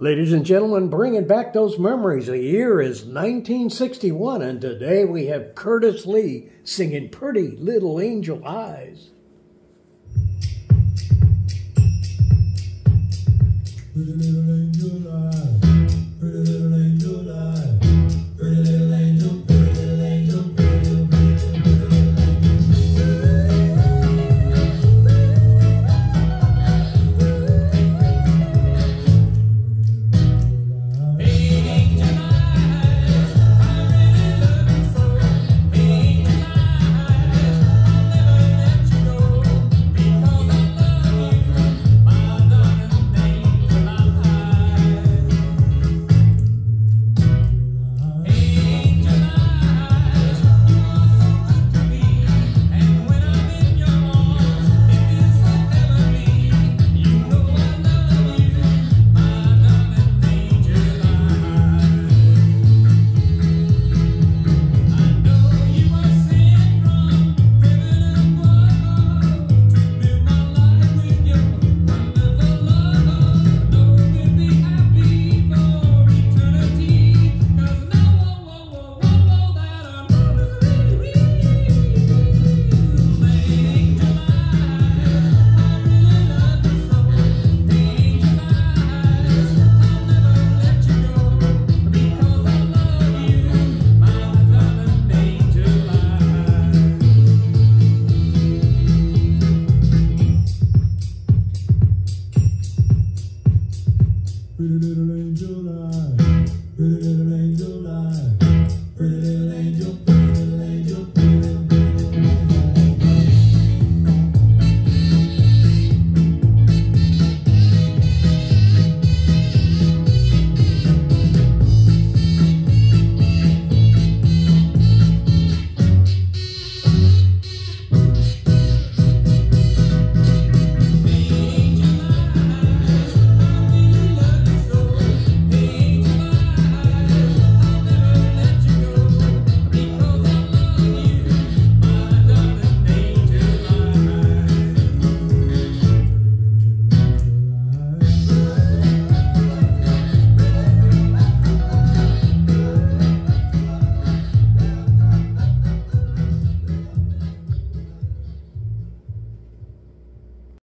Ladies and gentlemen, bringing back those memories. The year is 1961, and today we have Curtis Lee singing Pretty Little Angel Eyes. Pretty little angel eyes, pretty little angel eyes, pretty little angel, pretty Pretty little angel eye, pretty little angel eye.